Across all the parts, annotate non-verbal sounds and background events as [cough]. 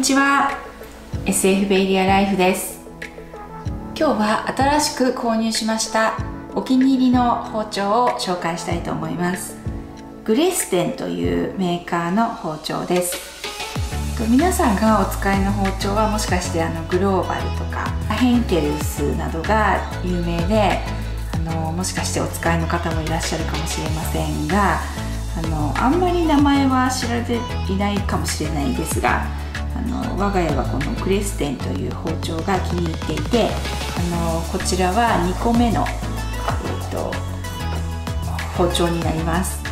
ちは。SF ベイリアライフです。今日は新しく購入しましたお気に入りの包丁を紹介したいと思います。グレステンというメーカーの包丁です。皆さんがお使いの包丁はもしかしてあのグローバルとかヘンケルスなどが有名であのもしかしてお使いの方もいらっしゃるかもしれませんがあのあんまり名前は知られていないかもしれないですがの我が家はこのクレステンという包丁が気に入っていてあのこちらは2個目の、えーと、包丁になります。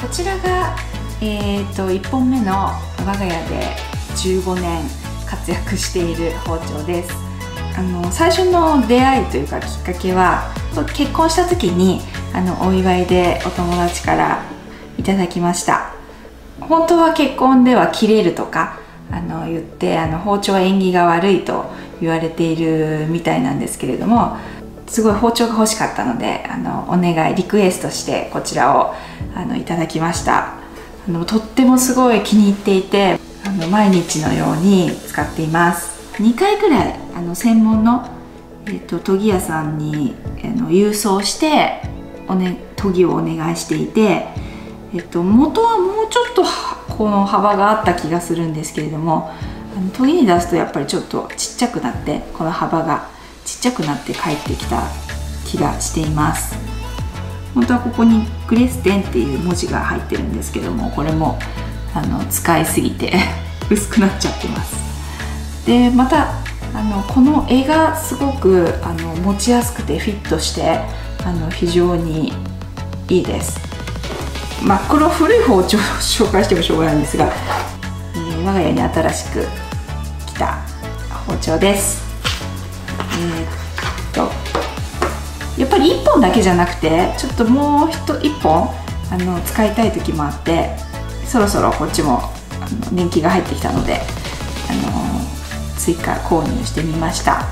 こちらが、えーと、1本目の我が家で15年活躍している包丁です。あの最初の出会いというかきっかけは結婚した時にあのお祝いでお友達からいただきました。本当は結婚では切れるとかあの言ってあの包丁は縁起が悪いと言われているみたいなんですけれどもすごい包丁が欲しかったのであのお願いリクエストしてこちらをあのいただきました。あのとってもすごい気に入っていてあの毎日のように使っています。2回くらいあの専門の、えーと、研ぎ屋さんにあの郵送してお、ね、研ぎをお願いしていてえっと、元はもうちょっとこの幅があった気がするんですけれども研ぎに出すとやっぱりちょっとちっちゃくなってこの幅がちっちゃくなって帰ってきた気がしています。本当はここにグレステンっていう文字が入ってるんですけどもこれもあの使いすぎて [laughs] 薄くなっちゃってます。でまたあのこの絵がすごくあの持ちやすくてフィットしてあの非常にいいです。真っ黒古い包丁を紹介してもしょうがないんですが、えー、我が家に新しく来た包丁です。えー、っとやっぱり1本だけじゃなくてちょっともう1本あの使いたい時もあってそろそろこっちもあの年季が入ってきたので、あの追加購入してみました。や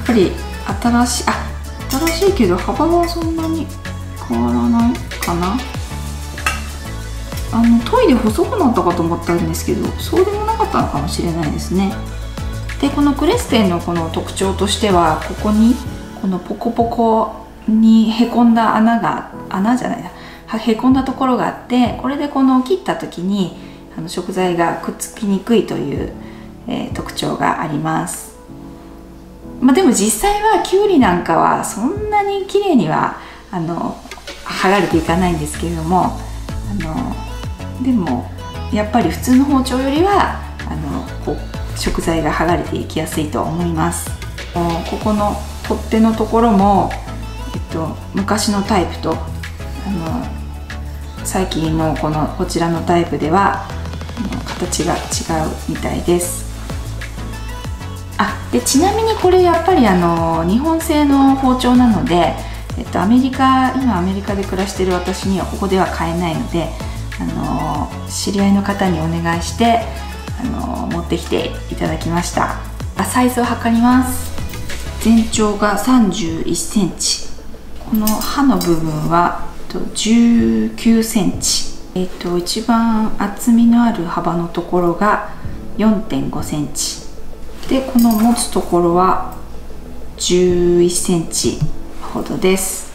っぱり新しいあ新しいけど幅はそんなに変わらない。かな？あのトイレ細くなったかと思ったんですけどそうでもなかったのかもしれないですね。でこのクレステンのこの特徴としてはここにこのポコポコにへこんだ穴が穴じゃないな。へこんだところがあってこれでこの切った時にあの食材がくっつきにくいという、えー、特徴があります。まあ、でも実際はきゅうりなんかはそんなに綺麗にはあの剥がれていかないんですけれどもあのでもやっぱり普通の包丁よりはあのこう食材が剥がれていきやすいと思います。ここの取っ手のところも、えっと、昔のタイプとあの最近のこのこちらのタイプでは形が違うみたいです。あでちなみにこれやっぱりあの日本製の包丁なのでえっと、アメリカ今アメリカで暮らしている私にはここでは買えないのであの知り合いの方にお願いしてあの持ってきていただきました。あサイズを測ります。全長が3 1センチ。この刃の部分は1 9センチ。えっと一番厚みのある幅のところが4 5センチ。でこの持つところは11センチ。ほどです。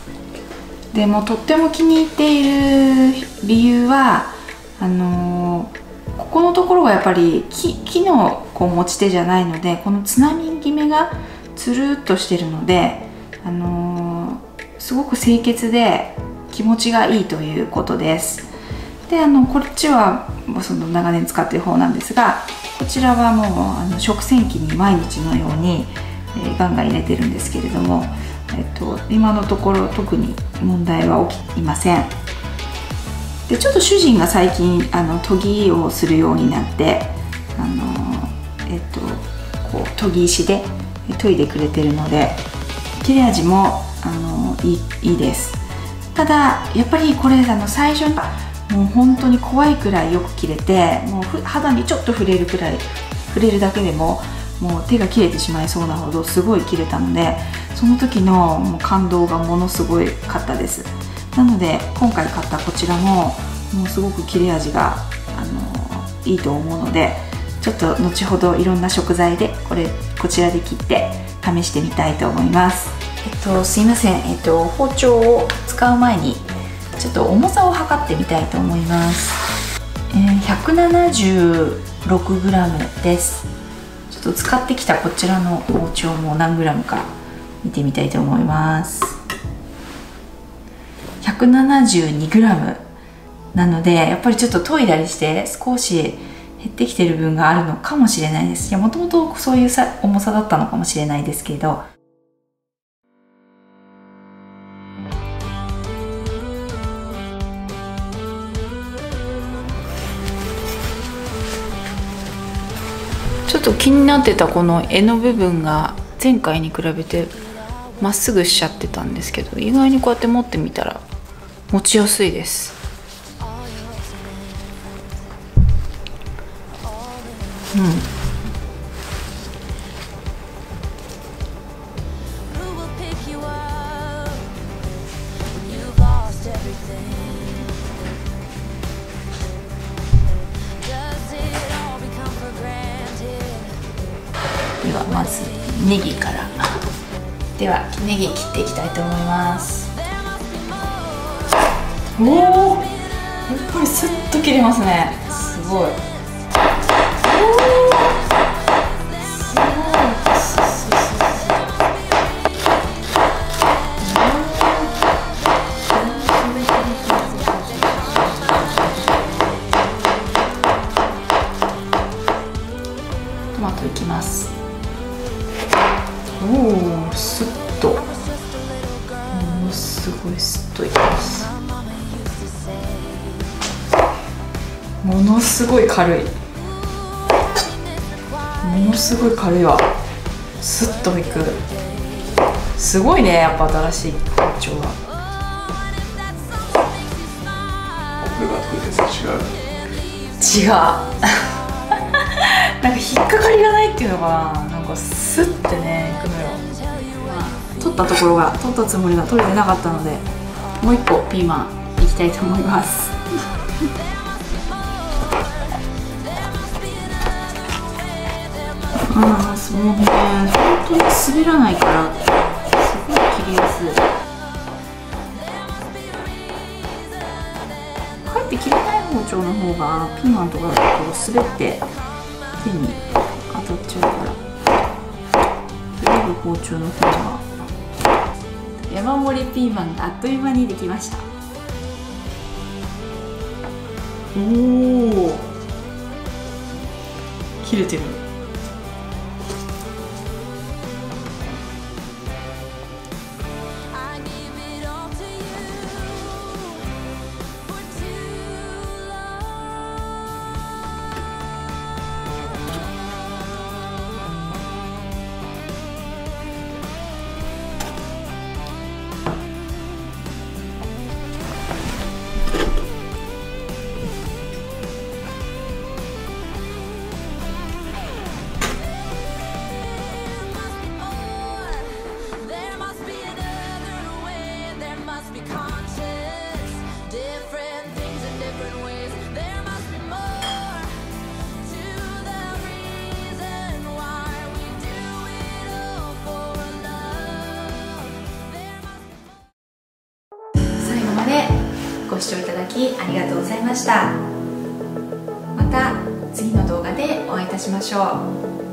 でもとっても気に入っている理由はあのー、ここのところがやっぱり木木のこう持ち手じゃないのでこのつなぎ決めがつるっとしてるので、あのー、すごく清潔で気持ちがいいということです。であのこっちはその長年使ってる方なんですがこちらはもうあの食洗機に毎日のように、えー、ガンガン入れてるんですけれどもえっと、今のところ特に問題は起きません。でちょっと主人が最近あの研ぎをするようになってあの、えっと、こう研ぎ石で研いでくれてるので切れ味もあのいいいいです。ただやっぱりこれあの最初にもう本当に怖いくらいよく切れてもう肌にちょっと触れるくらい触れるだけでももう手が切れてしまいそうなほどすごい切れたのでその時の感動がものすごいかったです。なので今回買ったこちらももうすごく切れ味があのいいと思うのでちょっと後ほどいろんな食材でこれこちらで切って試してみたいと思います。えっとすいません。えっと包丁を使う前にちょっと重さを測ってみたいと思います。えー、176g です。ちょっと使ってきたこちらの包丁も何グラムか見てみたいと思います。172g なのでやっぱりちょっと研いだりして少し減ってきてる分があるのかもしれないです。いやもともとそういうさ重さだったのかもしれないですけど。ちょっと気になってたこの柄の部分が前回に比べてまっすぐしちゃってたんですけど意外にこうやって持ってみたら持ちやすいです。うん。ではまずネギから。ではネギ切っていきたいと思います。おおやっぱりスッと切れますね。すごい。すごいスッといきます。ものすごい軽い。ものすごい軽いわ。スッといく。すごいねやっぱ新しい包丁は。違う [laughs] なんか引っかかりがないっていうのかな。なんかスッてねいくのよ、まあ、取ったところが取ったつもりが取れてなかったのでもう一個ピーマンいきたいと思います。[laughs] ああそうね。本当に滑らないからすごい切りやすい。かえって切れない包丁の方がピーマンとかだと滑って手に当たっちゃうから。切れる包丁の方が山盛りピーマンがあっという間にできました。おお切れてるきありがとうございました。また次の動画でお会いいたしましょう。